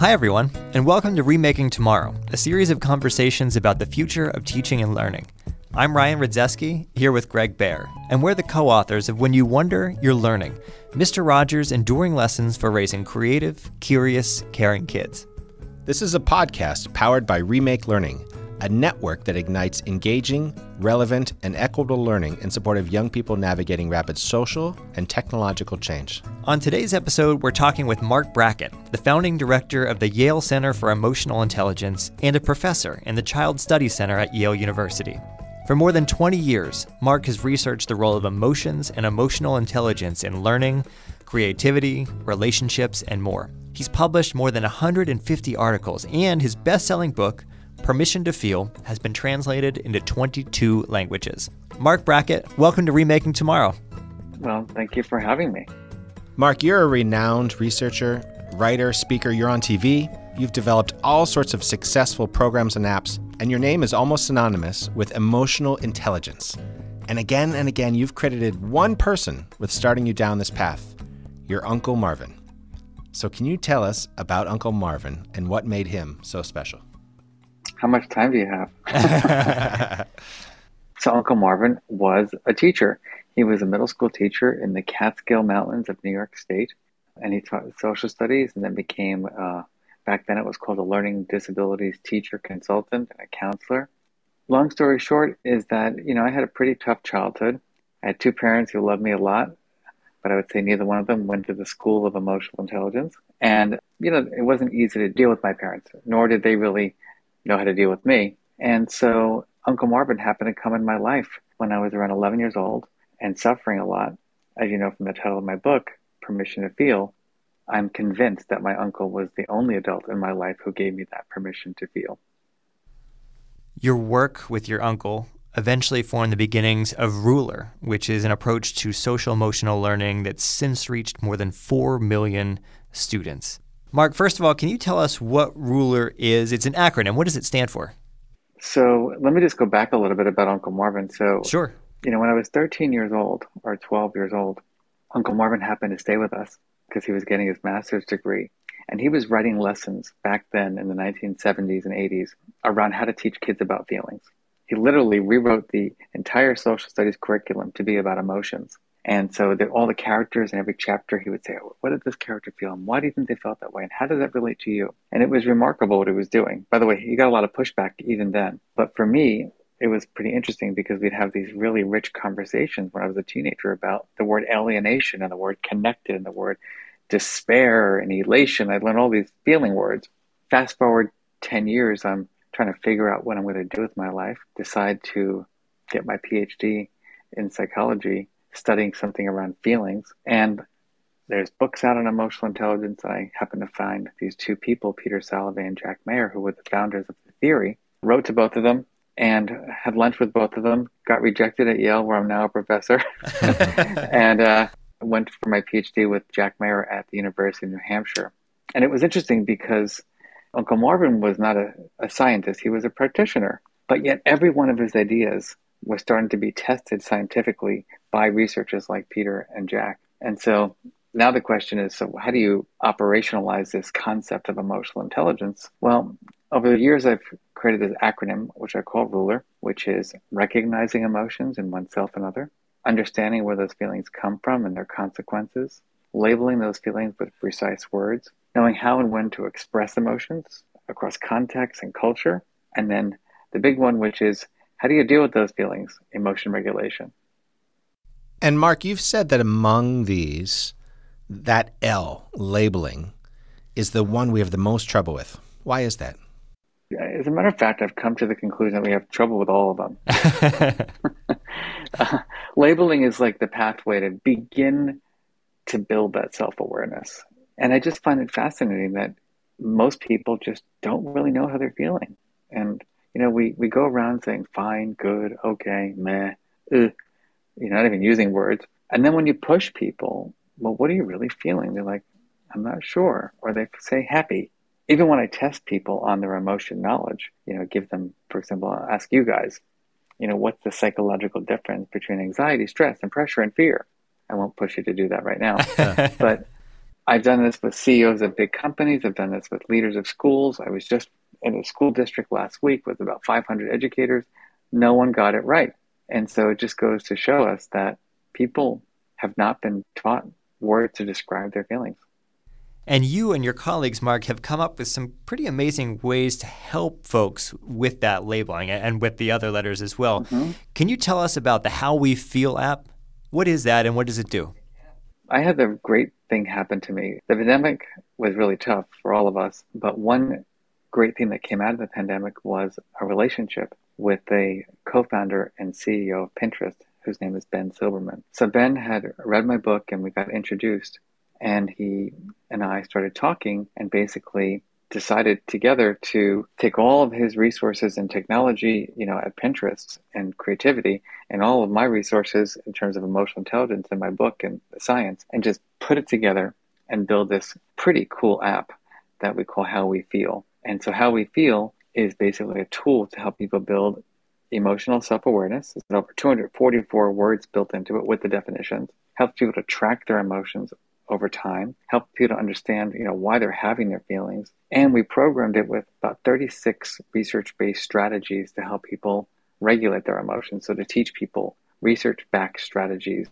Hi, everyone, and welcome to Remaking Tomorrow, a series of conversations about the future of teaching and learning. I'm Ryan Rydzewski, here with Gregg Behr, and we're the co authors of When You Wonder, You're Learning Mr. Rogers' Enduring Lessons for Raising Creative, Curious, Caring Kids. This is a podcast powered by Remake Learning, a network that ignites engaging, relevant, and equitable learning in support of young people navigating rapid social and technological change. On today's episode, we're talking with Marc Brackett, the founding director of the Yale Center for Emotional Intelligence and a professor in the Child Studies Center at Yale University. For more than 20 years, Marc has researched the role of emotions and emotional intelligence in learning, creativity, relationships, and more. He's published more than 150 articles, and his best selling book, Permission to Feel, has been translated into 22 languages. Marc Brackett, welcome to Remaking Tomorrow. Well, thank you for having me. Marc, you're a renowned researcher, writer, speaker, you're on TV. You've developed all sorts of successful programs and apps and your name is almost synonymous with emotional intelligence. And again and again, you've credited one person with starting you down this path your Uncle Marvin. So, can you tell us about Uncle Marvin and what made him so special? How much time do you have? so, Uncle Marvin was a teacher. He was a middle school teacher in the Catskill Mountains of New York State, and he taught social studies and then became uh, Back then it was called a learning disabilities teacher consultant and a counselor. Long story short is that, you know, I had a pretty tough childhood. I had two parents who loved me a lot, but I would say neither one of them went to the school of emotional intelligence. And, you know, it wasn't easy to deal with my parents, nor did they really know how to deal with me. And so Uncle Marvin happened to come in my life when I was around 11 years old and suffering a lot. As you know from the title of my book, Permission to Feel, I'm convinced that my uncle was the only adult in my life who gave me that permission to feel. Your work with your uncle eventually formed the beginnings of Ruler, which is an approach to social emotional learning that's since reached more than 4 million students. Marc, first of all, can you tell us what Ruler is? It's an acronym. What does it stand for? So let me just go back a little bit about Uncle Marvin. So, sure. You know, when I was 13 years old or 12 years old, Uncle Marvin happened to stay with us because he was getting his master's degree. And he was writing lessons back then in the 1970s and 80s around how to teach kids about feelings. He literally rewrote the entire social studies curriculum to be about emotions. And so that all the characters in every chapter, he would say, oh, what did this character feel? And why do you think they felt that way? And how does that relate to you? And it was remarkable what he was doing. By the way, he got a lot of pushback even then. But for me, it was pretty interesting because we'd have these really rich conversations when I was a teenager about the word alienation and the word connected and the word despair and elation. I learned all these feeling words. Fast forward 10 years, I'm trying to figure out what I'm going to do with my life, decide to get my PhD in psychology, studying something around feelings. And there's books out on emotional intelligence. I happen to find these two people, Peter Salovey and Jack Mayer, who were the founders of the theory, wrote to both of them and had lunch with both of them, got rejected at Yale, where I'm now a professor, and uh, went for my PhD with Jack Mayer at the University of New Hampshire. And it was interesting because Uncle Marvin was not a, a scientist, he was a practitioner. But yet, every one of his ideas was starting to be tested scientifically by researchers like Peter and Jack. And so now the question is so, how do you operationalize this concept of emotional intelligence? Well, over the years, I've created this acronym, which I call RULER, which is recognizing emotions in oneself and other, understanding where those feelings come from and their consequences, labeling those feelings with precise words, knowing how and when to express emotions across context and culture, and then the big one, which is how do you deal with those feelings? Emotion regulation. And Marc, you've said that among these, that L, labeling, is the one we have the most trouble with. Why is that? As a matter of fact, I've come to the conclusion that we have trouble with all of them. uh, labeling is like the pathway to begin to build that self awareness. And I just find it fascinating that most people just don't really know how they're feeling. And, you know, we, we go around saying fine, good, okay, meh, ugh, you're not even using words. And then when you push people, well, what are you really feeling? They're like, I'm not sure. Or they say happy. Even when I test people on their emotion knowledge, you know, give them, for example, I'll ask you guys, you know, what's the psychological difference between anxiety, stress, and pressure and fear? I won't push you to do that right now. but I've done this with CEOs of big companies. I've done this with leaders of schools. I was just in a school district last week with about 500 educators. No one got it right. And so it just goes to show us that people have not been taught words to describe their feelings. And you and your colleagues, Marc, have come up with some pretty amazing ways to help folks with that labeling and with the other letters as well. Mm-hmm. Can you tell us about the How We Feel app? What is that and what does it do? I had a great thing happen to me. The pandemic was really tough for all of us, but one great thing that came out of the pandemic was a relationship with a co founder and CEO of Pinterest, whose name is Ben Silbermann. So, Ben had read my book and we got introduced, and he and I started talking and basically decided together to take all of his resources and technology, you know, at Pinterest and creativity and all of my resources in terms of emotional intelligence in my book and science and just put it together and build this pretty cool app that we call How We Feel. And so How We Feel is basically a tool to help people build emotional self-awareness. It's over 244 words built into it with the definitions. Helps people to track their emotions over time, help people to understand, you know, why they're having their feelings. And we programmed it with about 36 research-based strategies to help people regulate their emotions. So to teach people research-backed strategies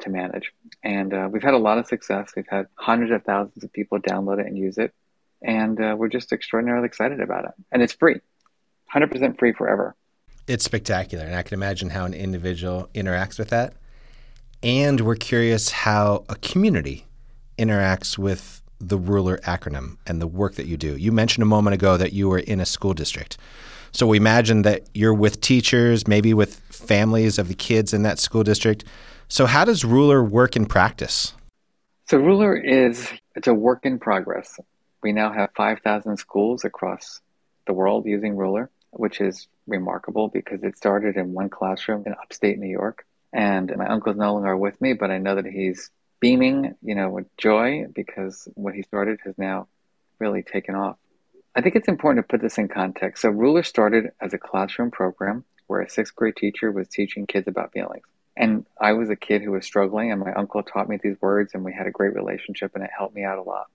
to manage. And uh, we've had a lot of success. We've had hundreds of thousands of people download it and use it. And uh, we're just extraordinarily excited about it. And it's free, 100% free forever. It's spectacular. And I can imagine how an individual interacts with that. And we're curious how a community interacts with the ruler acronym and the work that you do. You mentioned a moment ago that you were in a school district. So we imagine that you're with teachers, maybe with families of the kids in that school district. So how does ruler work in practice? So ruler is it's a work in progress. We now have 5,000 schools across the world using ruler, which is remarkable because it started in one classroom in upstate New York. And my uncle's no longer with me, but I know that he's beaming, you know, with joy because what he started has now really taken off. I think it's important to put this in context. So, Ruler started as a classroom program where a sixth grade teacher was teaching kids about feelings. And I was a kid who was struggling, and my uncle taught me these words, and we had a great relationship, and it helped me out a lot.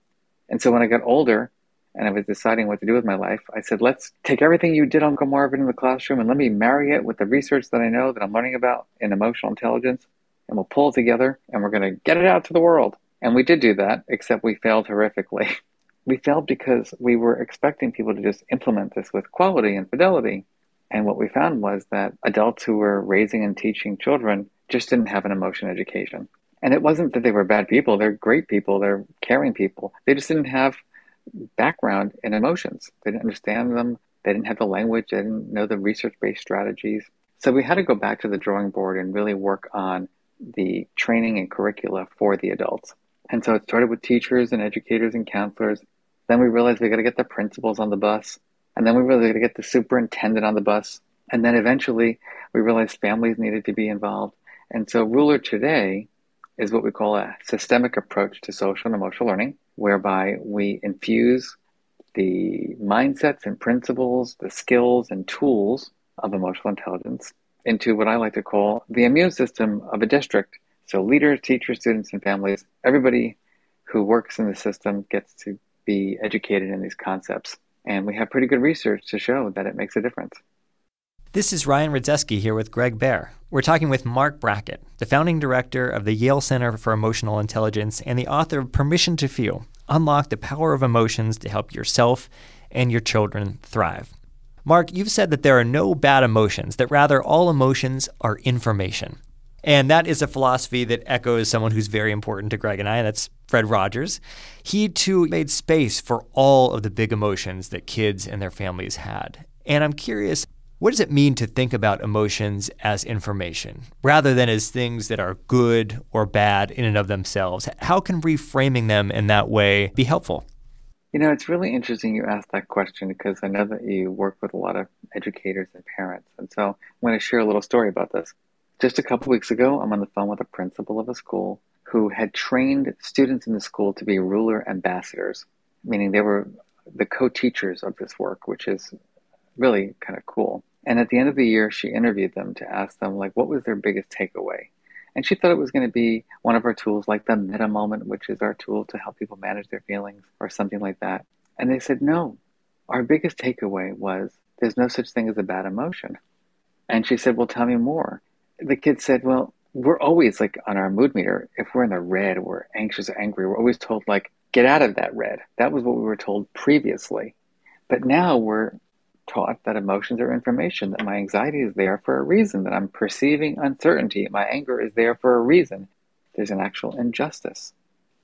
And so, when I got older and I was deciding what to do with my life, I said, let's take everything you did, Uncle Marvin, in the classroom, and let me marry it with the research that I know that I'm learning about in emotional intelligence and we'll pull it together and we're going to get it out to the world. And we did do that, except we failed horrifically. we failed because we were expecting people to just implement this with quality and fidelity. And what we found was that adults who were raising and teaching children just didn't have an emotion education. And it wasn't that they were bad people, they're great people, they're caring people. They just didn't have background in emotions. They didn't understand them, they didn't have the language, they didn't know the research based strategies. So we had to go back to the drawing board and really work on the training and curricula for the adults. And so it started with teachers and educators and counselors. Then we realized we got to get the principals on the bus. And then we really got to get the superintendent on the bus. And then eventually we realized families needed to be involved. And so Ruler today is what we call a systemic approach to social and emotional learning, whereby we infuse the mindsets and principles, the skills and tools of emotional intelligence into what I like to call the immune system of a district. So leaders, teachers, students, and families, everybody who works in the system gets to be educated in these concepts. And we have pretty good research to show that it makes a difference. This is Ryan Rydzewski here with Gregg Behr. We're talking with Marc Brackett, the founding director of the Yale Center for Emotional Intelligence and the author of Permission to Feel Unlock the Power of Emotions to Help Yourself and Your Children Thrive. Marc, you've said that there are no bad emotions, that rather all emotions are information. And that is a philosophy that echoes someone who's very important to Greg and I, and that's Fred Rogers. He too made space for all of the big emotions that kids and their families had. And I'm curious, what does it mean to think about emotions as information rather than as things that are good or bad in and of themselves? How can reframing them in that way be helpful? You know, it's really interesting you asked that question because I know that you work with a lot of educators and parents. And so I'm going to share a little story about this. Just a couple weeks ago, I'm on the phone with a principal of a school who had trained students in the school to be ruler ambassadors, meaning they were the co teachers of this work, which is really kind of cool. And at the end of the year, she interviewed them to ask them, like, what was their biggest takeaway? And she thought it was going to be one of our tools, like the meta moment, which is our tool to help people manage their feelings or something like that. And they said, no, our biggest takeaway was there's no such thing as a bad emotion. And she said, well, tell me more. The kid said, well, we're always like on our mood meter, if we're in the red, we're anxious or angry, we're always told, like, get out of that red. That was what we were told previously. But now we're taught that emotions are information, that my anxiety is there for a reason, that I'm perceiving uncertainty, my anger is there for a reason. There's an actual injustice.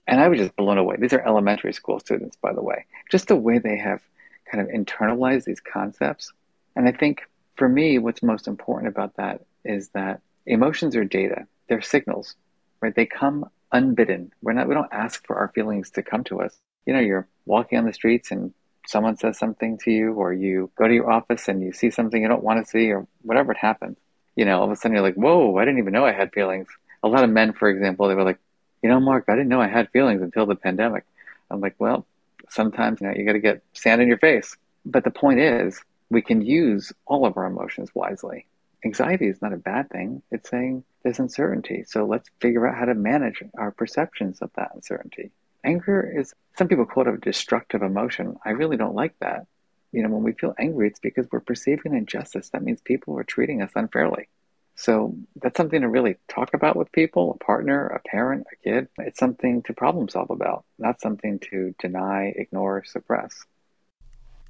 And I was just blown away. These are elementary school students, by the way. Just the way they have kind of internalized these concepts. And I think for me, what's most important about that is that emotions are data, they're signals, right? They come unbidden. We're not, we don't ask for our feelings to come to us. You know, you're walking on the streets and someone says something to you, or you go to your office and you see something you don't want to see, or whatever it happens, you know, all of a sudden you're like, whoa, I didn't even know I had feelings. A lot of men, for example, they were like, you know, Marc, I didn't know I had feelings until the pandemic. I'm like, well, sometimes you know you got to get sand in your face. But the point is, we can use all of our emotions wisely. Anxiety is not a bad thing. It's saying there's uncertainty. So let's figure out how to manage our perceptions of that uncertainty. Anger is, some people call it a destructive emotion. I really don't like that. You know, when we feel angry, it's because we're perceiving injustice. That means people are treating us unfairly. So that's something to really talk about with people, a partner, a parent, a kid. It's something to problem solve about, not something to deny, ignore, suppress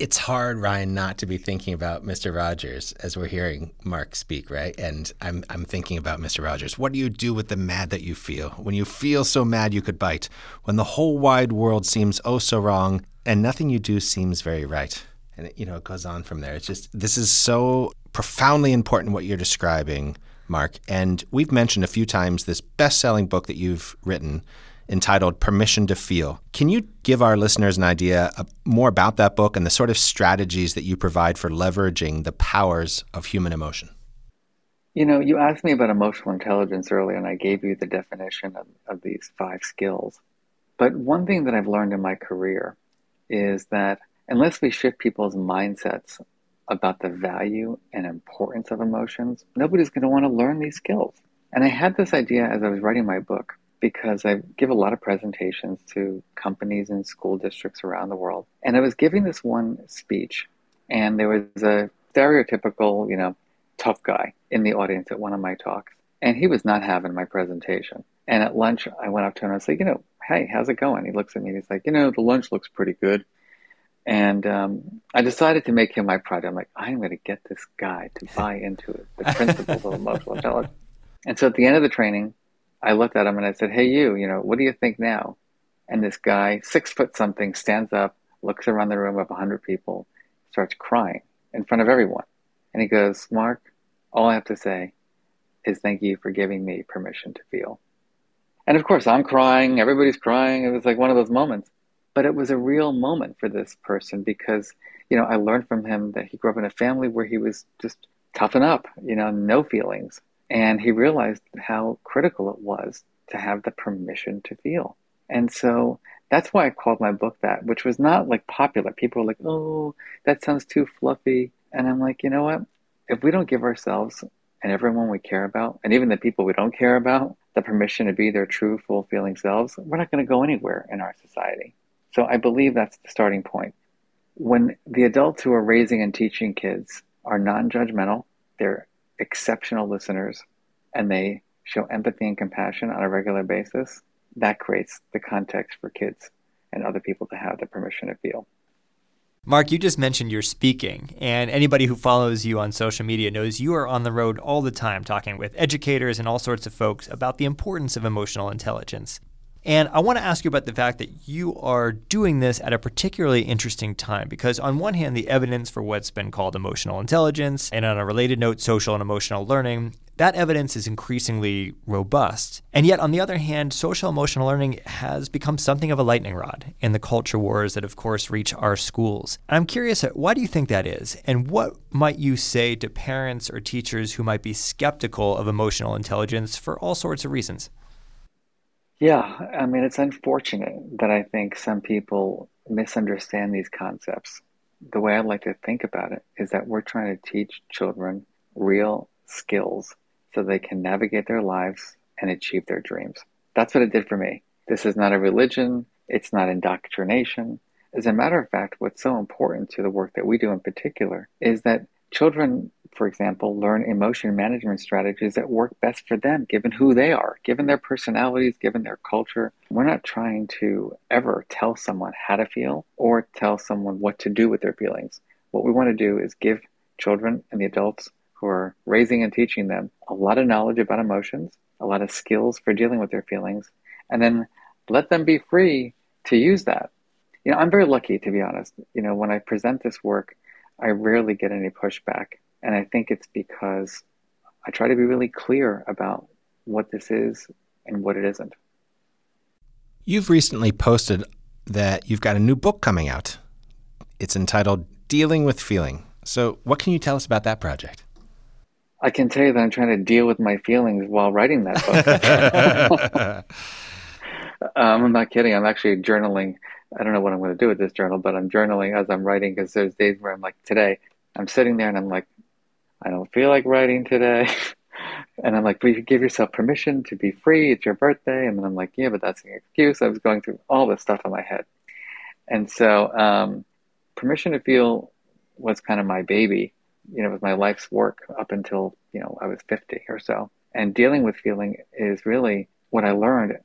it's hard, Ryan, not to be thinking about Mr. Rogers as we're hearing Marc speak, right? And I'm I'm thinking about Mr. Rogers. What do you do with the mad that you feel? When you feel so mad you could bite, when the whole wide world seems oh so wrong, and nothing you do seems very right. And it, you know, it goes on from there. It's just this is so profoundly important what you're describing, Marc. And we've mentioned a few times this best-selling book that you've written entitled Permission to Feel. Can you give our listeners an idea more about that book and the sort of strategies that you provide for leveraging the powers of human emotion? You know, you asked me about emotional intelligence earlier, and I gave you the definition of, of these five skills. But one thing that I've learned in my career is that unless we shift people's mindsets about the value and importance of emotions, nobody's going to want to learn these skills. And I had this idea as I was writing my book because I give a lot of presentations to companies and school districts around the world. And I was giving this one speech, and there was a stereotypical, you know, tough guy in the audience at one of my talks. And he was not having my presentation. And at lunch, I went up to him and I said, you know, hey, how's it going? He looks at me and he's like, you know, the lunch looks pretty good. And um, I decided to make him my project. I'm like, I'm going to get this guy to buy into it, the principles of emotional intelligence. And so at the end of the training, I looked at him and I said, Hey, you, you know, what do you think now? And this guy, six foot something, stands up, looks around the room of 100 people, starts crying in front of everyone. And he goes, Marc, all I have to say is thank you for giving me permission to feel. And of course, I'm crying, everybody's crying. It was like one of those moments. But it was a real moment for this person because, you know, I learned from him that he grew up in a family where he was just toughen up, you know, no feelings. And he realized how critical it was to have the permission to feel. And so that's why I called my book that, which was not like popular. People were like, oh, that sounds too fluffy. And I'm like, you know what? If we don't give ourselves and everyone we care about, and even the people we don't care about, the permission to be their true, full feeling selves, we're not going to go anywhere in our society. So I believe that's the starting point. When the adults who are raising and teaching kids are non judgmental, they're exceptional listeners and they show empathy and compassion on a regular basis, that creates the context for kids and other people to have the permission to feel. Marc, you just mentioned you're speaking, and anybody who follows you on social media knows you are on the road all the time talking with educators and all sorts of folks about the importance of emotional intelligence. And I want to ask you about the fact that you are doing this at a particularly interesting time because, on one hand, the evidence for what's been called emotional intelligence, and on a related note, social and emotional learning, that evidence is increasingly robust. And yet, on the other hand, social emotional learning has become something of a lightning rod in the culture wars that, of course, reach our schools. And I'm curious, uh, why do you think that is? And what might you say to parents or teachers who might be skeptical of emotional intelligence for all sorts of reasons? Yeah, I mean, it's unfortunate that I think some people misunderstand these concepts. The way I like to think about it is that we're trying to teach children real skills so they can navigate their lives and achieve their dreams. That's what it did for me. This is not a religion, it's not indoctrination. As a matter of fact, what's so important to the work that we do in particular is that children, for example, learn emotion management strategies that work best for them, given who they are, given their personalities, given their culture. We're not trying to ever tell someone how to feel or tell someone what to do with their feelings. What we want to do is give children and the adults who are raising and teaching them a lot of knowledge about emotions, a lot of skills for dealing with their feelings, and then let them be free to use that. You know, I'm very lucky to be honest. You know, when I present this work, I rarely get any pushback. And I think it's because I try to be really clear about what this is and what it isn't. You've recently posted that you've got a new book coming out. It's entitled Dealing with Feeling. So, what can you tell us about that project? I can tell you that I'm trying to deal with my feelings while writing that book. Um, I'm not kidding. I'm actually journaling. I don't know what I'm going to do with this journal, but I'm journaling as I'm writing because there's days where I'm like, today, I'm sitting there and I'm like, I don't feel like writing today. and I'm like, but you give yourself permission to be free. It's your birthday. And then I'm like, yeah, but that's an excuse. I was going through all this stuff in my head. And so, um, permission to feel was kind of my baby. You know, it was my life's work up until, you know, I was 50 or so. And dealing with feeling is really what I learned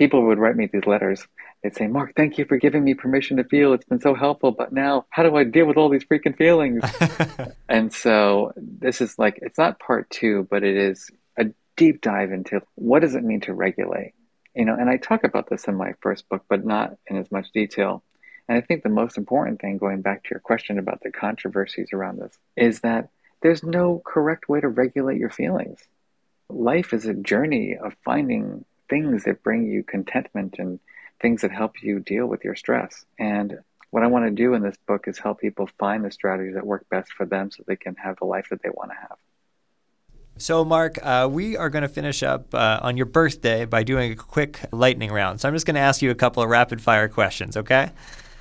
people would write me these letters. They'd say, Marc, thank you for giving me permission to feel. It's been so helpful. But now, how do I deal with all these freaking feelings? and so this is like, it's not part two, but it is a deep dive into what does it mean to regulate? You know, and I talk about this in my first book, but not in as much detail. And I think the most important thing, going back to your question about the controversies around this, is that there's no correct way to regulate your feelings. Life is a journey of finding things that bring you contentment and things that help you deal with your stress. And what I want to do in this book is help people find the strategies that work best for them so they can have the life that they want to have. So, Marc, uh, we are going to finish up uh, on your birthday by doing a quick lightning round. So, I'm just going to ask you a couple of rapid fire questions, okay?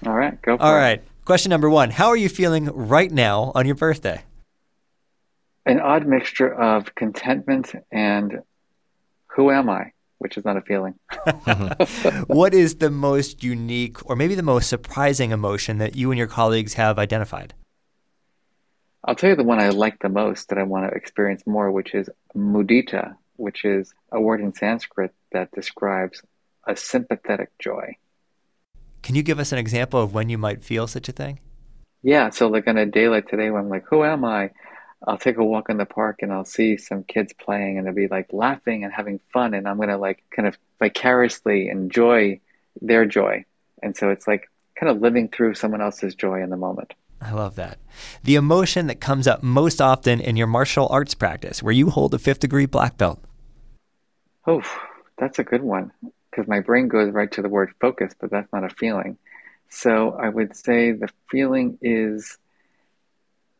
All right, go for All it. All right. Question number one How are you feeling right now on your birthday? An odd mixture of contentment and who am I? Which is not a feeling. what is the most unique or maybe the most surprising emotion that you and your colleagues have identified? I'll tell you the one I like the most that I want to experience more, which is mudita, which is a word in Sanskrit that describes a sympathetic joy. Can you give us an example of when you might feel such a thing? Yeah, so like on a day like today when I'm like, who am I? I'll take a walk in the park and I'll see some kids playing and they'll be like laughing and having fun and I'm going to like kind of vicariously enjoy their joy. And so it's like kind of living through someone else's joy in the moment. I love that. The emotion that comes up most often in your martial arts practice, where you hold a fifth degree black belt. Oh, that's a good one because my brain goes right to the word focus, but that's not a feeling. So I would say the feeling is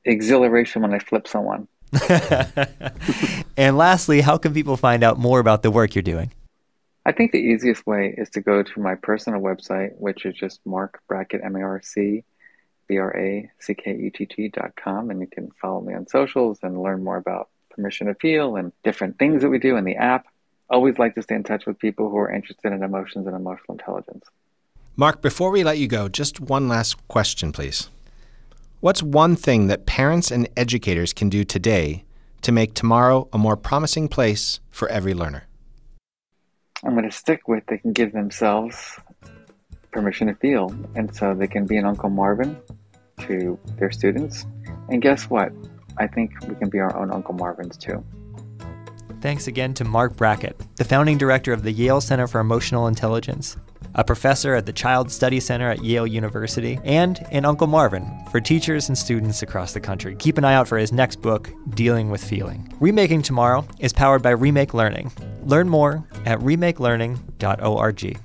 exhilaration when I flip someone. and lastly, how can people find out more about the work you're doing? I think the easiest way is to go to my personal website, which is just Marc Brackett, M A R C B R A C K E T T dot com, and you can follow me on socials and learn more about Permission appeal and different things that we do in the app. Always like to stay in touch with people who are interested in emotions and emotional intelligence. Marc, before we let you go, just one last question, please. What's one thing that parents and educators can do today to make tomorrow a more promising place for every learner? I'm going to stick with they can give themselves permission to feel. And so they can be an Uncle Marvin to their students. And guess what? I think we can be our own Uncle Marvins too. Thanks again to Marc Brackett, the founding director of the Yale Center for Emotional Intelligence a professor at the Child Study Center at Yale University, and an Uncle Marvin for teachers and students across the country. Keep an eye out for his next book, Dealing with Feeling. Remaking Tomorrow is powered by Remake Learning. Learn more at remakelearning.org.